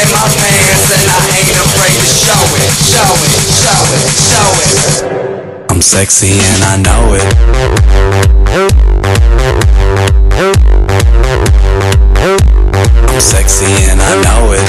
in my pants and I ain't afraid to show it, show it, show it, show it. I'm sexy and I know it. I'm sexy and I know it.